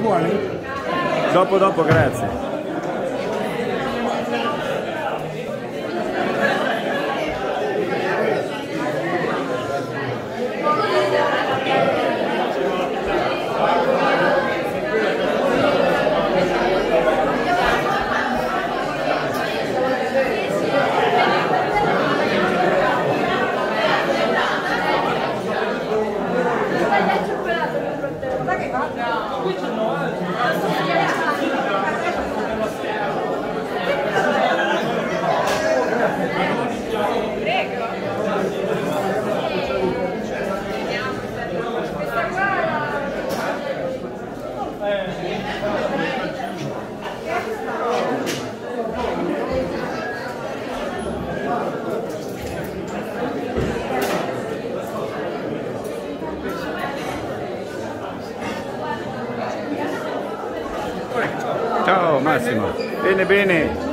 Buoni? Dopo, dopo, grazie. 再给他。Massimo. Bene, bene.